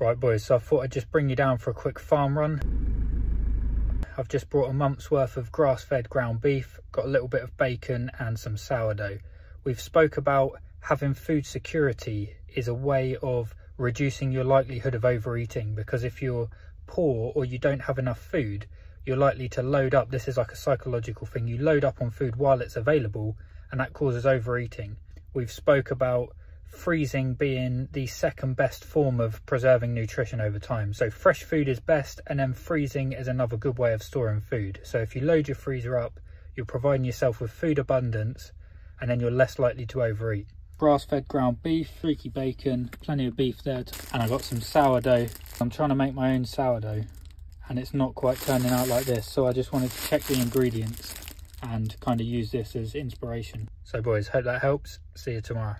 Right boys, so I thought I'd just bring you down for a quick farm run. I've just brought a month's worth of grass-fed ground beef, got a little bit of bacon and some sourdough. We've spoke about having food security is a way of reducing your likelihood of overeating because if you're poor or you don't have enough food, you're likely to load up. This is like a psychological thing. You load up on food while it's available and that causes overeating. We've spoke about freezing being the second best form of preserving nutrition over time. So fresh food is best and then freezing is another good way of storing food. So if you load your freezer up, you're providing yourself with food abundance and then you're less likely to overeat. Grass-fed ground beef, streaky bacon, plenty of beef there. And I got some sourdough. I'm trying to make my own sourdough and it's not quite turning out like this. So I just wanted to check the ingredients and kind of use this as inspiration. So boys, hope that helps. See you tomorrow.